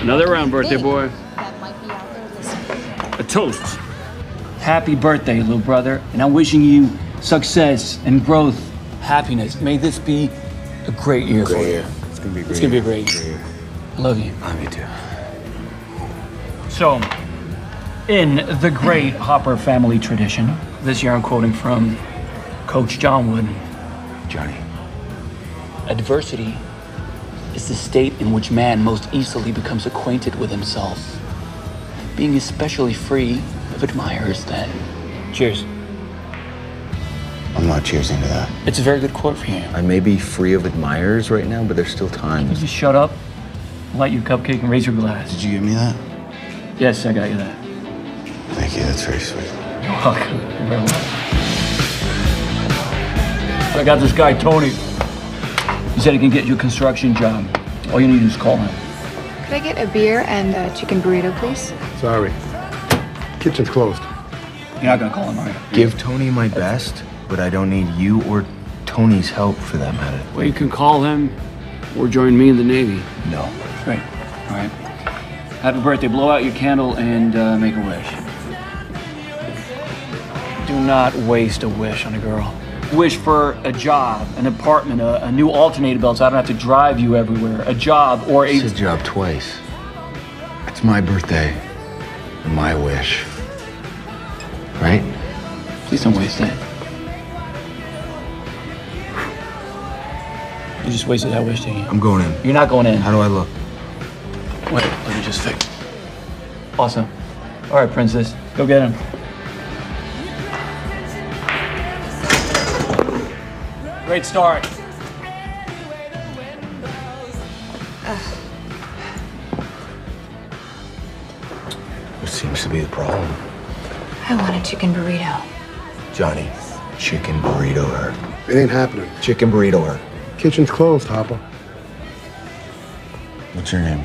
Another round, birthday boy. That might be out there listening. A toast. Happy birthday, little brother. And I'm wishing you success and growth, happiness. May this be a great year for you. It's gonna be great. It's gonna be a great year. I love you. I love you too. So, in the great Hopper family tradition, this year I'm quoting from Coach John Wooden. Johnny. Adversity is the state in which man most easily becomes acquainted with himself, being especially free of admirers then. Cheers. I'm not cheersing to that. It's a very good quote for you. I may be free of admirers right now, but there's still time. You just shut up, light your cupcake, and raise your glass. Did you give me that? Yes, I got you that. Thank you. That's very sweet. You're welcome. You're very welcome. I got this guy, Tony. He said he can get you a construction job. All you need is call him. Could I get a beer and a chicken burrito, please? Sorry. Kitchen's closed. You're not gonna call him, are you? Give Tony my best, but I don't need you or Tony's help for that matter. Well, you can call him or join me in the Navy. No. Great. All right. Happy birthday. Blow out your candle and uh, make a wish. Do not waste a wish on a girl. Wish for a job, an apartment, a, a new alternator belt so I don't have to drive you everywhere, a job, or a. It's a job twice. It's my birthday. and My wish. Right? Please don't waste it. You just wasted that wish, didn't you? I'm going in. You're not going in. How do I look? Wait, let me just fix. Awesome. All right, princess, go get him. Great start. What seems to be the problem? I want a chicken burrito. Johnny, chicken burrito her. It ain't happening. Chicken burrito her. Kitchen's closed, Hopper. What's your name?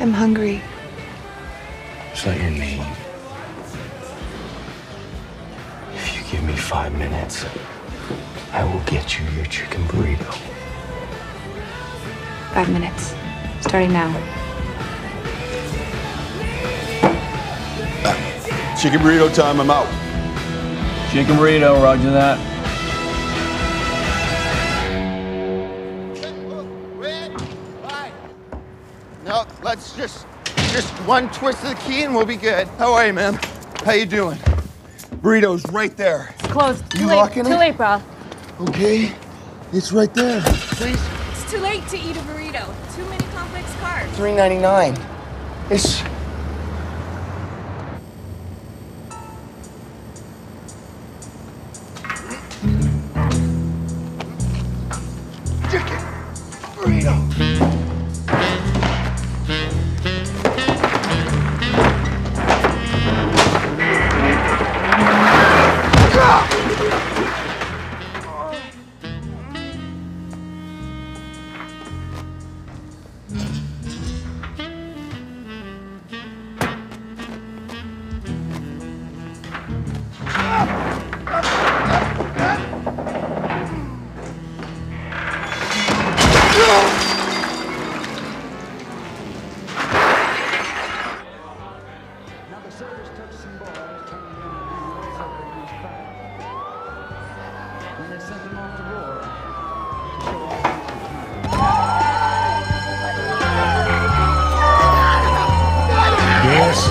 I'm hungry. It's not your name. If you give me five minutes, I will get you your chicken burrito. Five minutes. Starting now. Chicken burrito time, I'm out. Chicken burrito, roger that. No, let's just, just one twist of the key and we'll be good. How are you, ma'am? How you doing? Burrito's right there. It's Closed. You Too late. locking Too late, bro. Okay, it's right there. Please. It's too late to eat a burrito. Too many complex carbs. Three ninety nine. It's. Chicken burrito.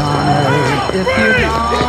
Earth, if you don't